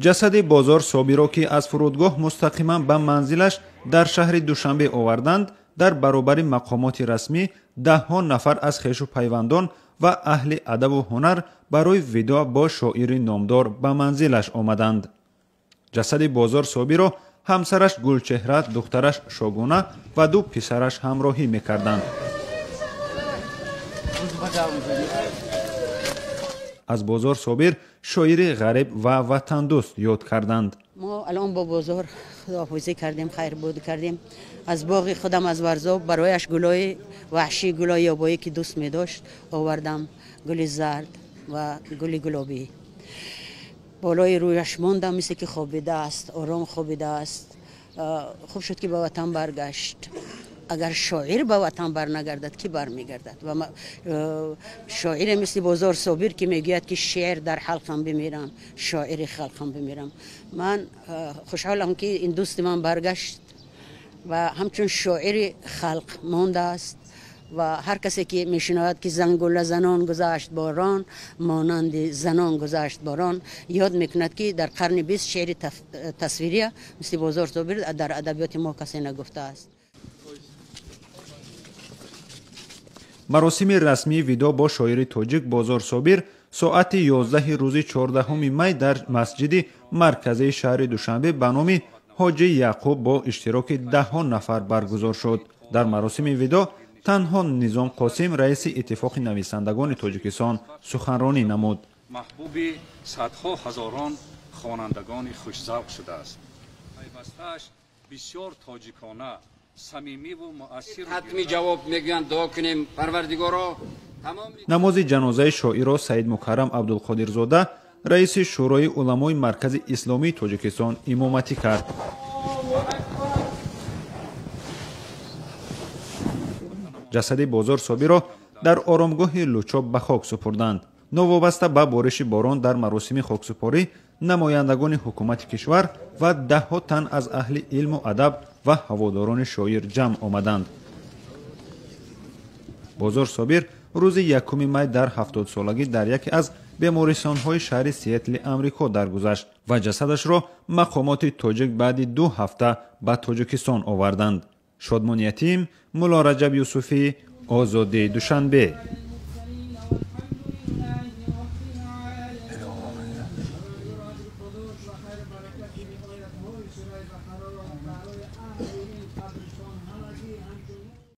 ҷасади бозор собиро ки аз фурудгоҳ мустақиман ба манзилаш дар шаҳри душанбе оварданд дар баробари мақомоти расмӣ даҳҳо нафар аз хешу пайвандон ва аҳли адабу ҳунар барои видоъ бо шоири номдор ба манзилаш омаданд ҷасади бозор собиро ҳамсараш гулчеҳра духтараш шогуна ва ду писараш ҳамроҳӣ мекарданд از بازار صابر شاعر غریب و وطن دوست یاد کردند. ما الان با بازار خداحافظی کردیم خیر بود کردیم. از باغ خودم از ورزاب برایش گلای وحشی گلای یابایی که دوست می داشت آوردم. گل زرد و گل گلابی. بالای رویش موندم مثل که خوابیده است آرام خوابیده است. خوب شد که به وطن برگشت. اگر شاعر به وطن برنگردد کی برمیگردد و شاعر مثل بازار صابر که می‌گوید که شعر در خلقم بمیرم شاعر خلقم بمیرم. من خوشحالم که این دوست من برگشت و همچون شاعر خلق مانده است و هر کسی که میشنود که زنگول زنان گذشت باران مانند زنان گذشت باران یاد می‌کند که در قرن 20 شعر تصویری مثل بازار صابر در ادبیات ما کسی نگفته است. Маросими расмии видо бо шоири тоҷик бозор собир соати 11 рӯзи 14 май дар масҷиди марказии шаҳри душанбе ба номи ҳоҷи яъқуб бо иштироки даҳҳо нафар баргузор шуд. Дар маросими видо танҳо низом қосим раиси иттифоқи нависандагони тоҷикистон суханронӣ намуд. Маҳбуби садҳо ҳазорон хонандагони хушзавқ шудааст. Пайвастааш бисёр тоҷикона ҳатми ҷавоб мегӯянд дуо кунем. Парвардигоро намози ҷанозаи шоиро саид мукаррам абдулқодирзода раиси шӯрои уламои маркази исломии тоҷикистон имоматӣ кард. Ҷасади бозор собиро дар оромгоҳи лучоб ба хок супурданд. Новобаста ба бориши борон дар маросими хоксупорӣ намояндагони ҳукумати кишвар ва даҳҳо тан аз аҳли илму адаб و هواداران شایر جمع آمدند. بازار سابیر روز یکمی می در هفتاد سالگی در یکی از بیمارستانهای شهر سیتل امریکا درگذشت و جسدش را مقامات توجک بعد دو هفته به توجکستان آوردند. شادمانیتیم ملا رجب یوسفی آزادی دوشنبه. ああいう人たちも同じように。